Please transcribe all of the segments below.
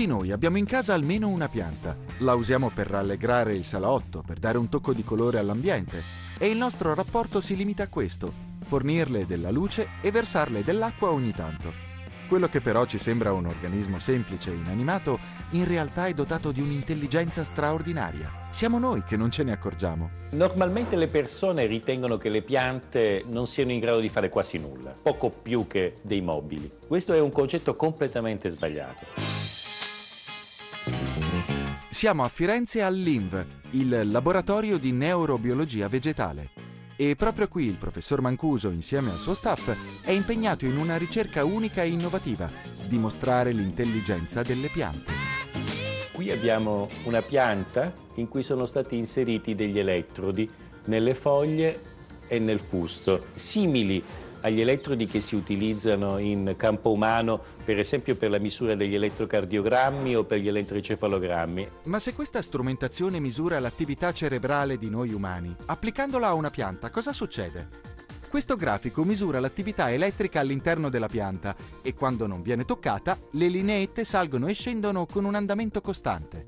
Tutti noi abbiamo in casa almeno una pianta. La usiamo per rallegrare il salotto, per dare un tocco di colore all'ambiente. E il nostro rapporto si limita a questo, fornirle della luce e versarle dell'acqua ogni tanto. Quello che però ci sembra un organismo semplice e inanimato, in realtà è dotato di un'intelligenza straordinaria. Siamo noi che non ce ne accorgiamo. Normalmente le persone ritengono che le piante non siano in grado di fare quasi nulla, poco più che dei mobili. Questo è un concetto completamente sbagliato. Siamo a Firenze all'INV, il laboratorio di neurobiologia vegetale. E proprio qui il professor Mancuso, insieme al suo staff, è impegnato in una ricerca unica e innovativa, dimostrare l'intelligenza delle piante. Qui abbiamo una pianta in cui sono stati inseriti degli elettrodi nelle foglie e nel fusto, simili agli elettrodi che si utilizzano in campo umano, per esempio per la misura degli elettrocardiogrammi o per gli elettroencefalogrammi. Ma se questa strumentazione misura l'attività cerebrale di noi umani, applicandola a una pianta, cosa succede? Questo grafico misura l'attività elettrica all'interno della pianta e quando non viene toccata, le lineette salgono e scendono con un andamento costante.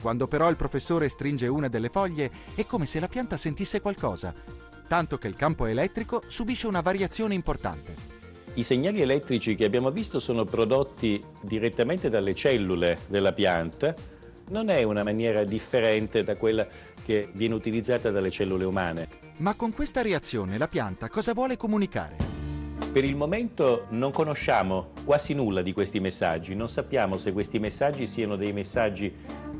Quando però il professore stringe una delle foglie, è come se la pianta sentisse qualcosa tanto che il campo elettrico subisce una variazione importante. I segnali elettrici che abbiamo visto sono prodotti direttamente dalle cellule della pianta, non è una maniera differente da quella che viene utilizzata dalle cellule umane. Ma con questa reazione la pianta cosa vuole comunicare? Per il momento non conosciamo quasi nulla di questi messaggi, non sappiamo se questi messaggi siano dei messaggi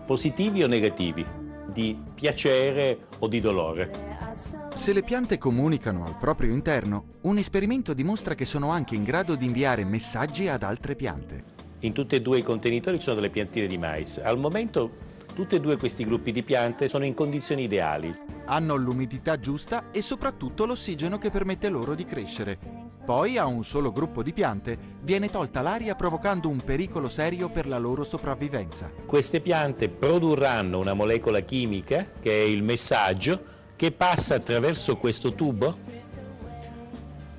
positivi o negativi, di piacere o di dolore. Se le piante comunicano al proprio interno, un esperimento dimostra che sono anche in grado di inviare messaggi ad altre piante. In tutti e due i contenitori ci sono delle piantine di mais. Al momento tutti e due questi gruppi di piante sono in condizioni ideali. Hanno l'umidità giusta e soprattutto l'ossigeno che permette loro di crescere. Poi a un solo gruppo di piante viene tolta l'aria provocando un pericolo serio per la loro sopravvivenza. Queste piante produrranno una molecola chimica che è il messaggio che passa attraverso questo tubo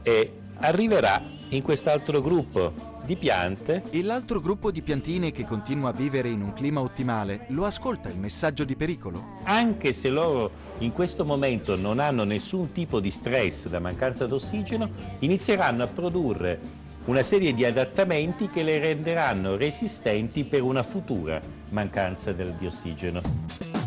e arriverà in quest'altro gruppo di piante. E l'altro gruppo di piantine che continua a vivere in un clima ottimale lo ascolta il messaggio di pericolo? Anche se loro in questo momento non hanno nessun tipo di stress da mancanza d'ossigeno, inizieranno a produrre una serie di adattamenti che le renderanno resistenti per una futura mancanza di ossigeno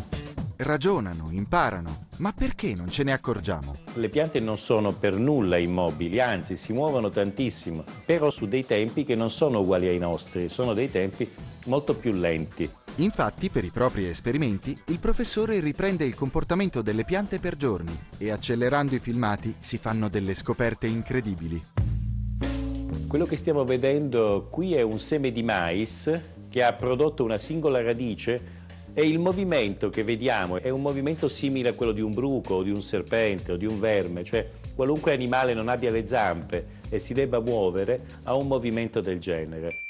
ragionano, imparano. Ma perché non ce ne accorgiamo? Le piante non sono per nulla immobili, anzi si muovono tantissimo, però su dei tempi che non sono uguali ai nostri, sono dei tempi molto più lenti. Infatti, per i propri esperimenti, il professore riprende il comportamento delle piante per giorni e accelerando i filmati si fanno delle scoperte incredibili. Quello che stiamo vedendo qui è un seme di mais che ha prodotto una singola radice e il movimento che vediamo è un movimento simile a quello di un bruco o di un serpente o di un verme, cioè qualunque animale non abbia le zampe e si debba muovere ha un movimento del genere.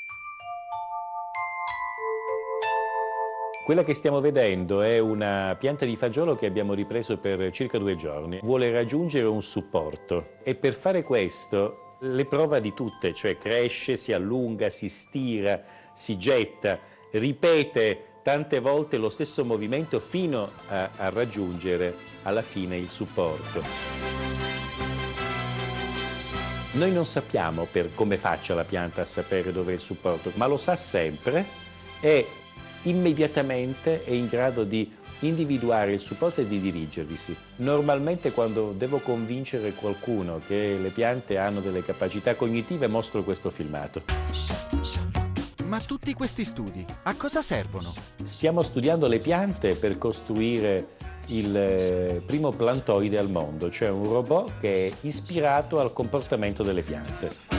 Quella che stiamo vedendo è una pianta di fagiolo che abbiamo ripreso per circa due giorni. Vuole raggiungere un supporto e per fare questo le prova di tutte, cioè cresce, si allunga, si stira, si getta, ripete tante volte lo stesso movimento fino a, a raggiungere alla fine il supporto. Noi non sappiamo per come faccia la pianta a sapere dove è il supporto, ma lo sa sempre e immediatamente è in grado di individuare il supporto e di dirigervisi. Normalmente quando devo convincere qualcuno che le piante hanno delle capacità cognitive mostro questo filmato. Ma tutti questi studi a cosa servono? Stiamo studiando le piante per costruire il eh, primo plantoide al mondo, cioè un robot che è ispirato al comportamento delle piante.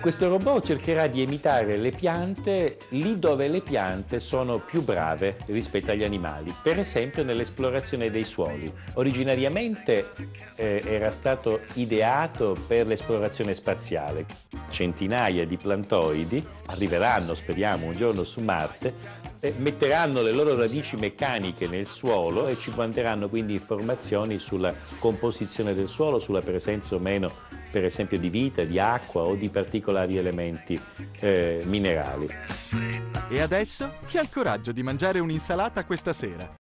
Questo robot cercherà di imitare le piante lì dove le piante sono più brave rispetto agli animali, per esempio nell'esplorazione dei suoli. Originariamente eh, era stato ideato per l'esplorazione spaziale. Centinaia di plantoidi arriveranno, speriamo, un giorno su Marte metteranno le loro radici meccaniche nel suolo e ci manderanno quindi informazioni sulla composizione del suolo, sulla presenza o meno per esempio di vita, di acqua o di particolari elementi eh, minerali. E adesso chi ha il coraggio di mangiare un'insalata questa sera?